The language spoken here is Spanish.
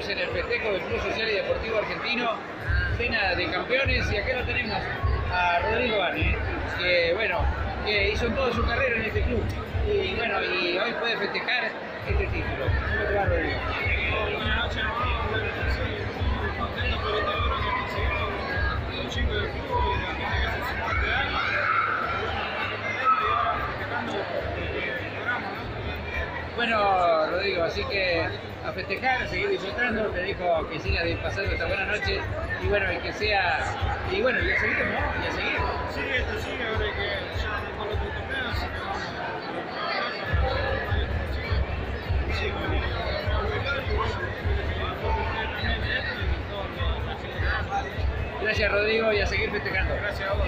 estamos en el festejo del Club Social y Deportivo Argentino, cena de campeones, y acá lo tenemos a Rodrigo Bane, que bueno, que hizo toda su carrera en este club. Y bueno, y hoy puede festejar este título. ¿Cómo te va, Rodrigo? Buenas noches, sí, contento por este logro que conseguimos los chicos del club y la gente que hace 50 años. Y ahora festejando el programa, ¿no? Bueno, Rodrigo, así que a festejar, a seguir disfrutando, te dijo que sigas pasando esta buena noche y bueno, y que sea, y bueno, y a seguir, ¿no? Y a seguir. Sigue esto, sigue, ahora hay que ya por otro torneo, así que vamos a bueno, que Gracias, Rodrigo, y a seguir festejando. Gracias a vos.